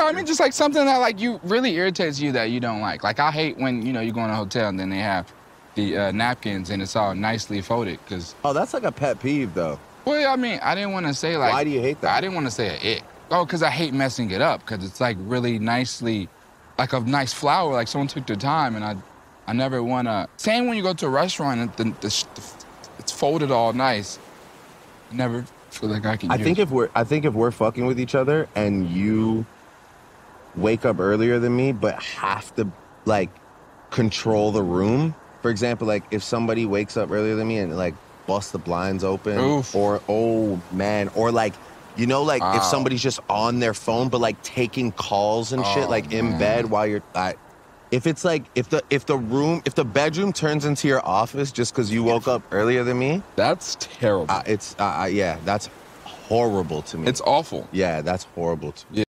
Well, I mean, just like something that like you really irritates you that you don't like. Like I hate when you know you go in a hotel and then they have the uh, napkins and it's all nicely folded. Cause Oh, that's like a pet peeve though. well, I mean, I didn't want to say like. Why do you hate that? I didn't want to say a ick. Oh, cause I hate messing it up. Cause it's like really nicely, like a nice flower. Like someone took their time, and I, I never wanna. Same when you go to a restaurant and the, the, the it's folded all nice. I never feel like I can. I think it. if we're I think if we're fucking with each other and you wake up earlier than me but have to like control the room. For example, like if somebody wakes up earlier than me and like busts the blinds open Oof. or oh man or like you know like Wow. if somebody's just on their phone but like taking calls and shit Oh, like in man. bed while you're I, if it's like if the if the room if the bedroom turns into your office just because you woke up earlier than me That's terrible. uh, it's uh, yeah that's horrible to me it's awful. yeah, that's horrible to me.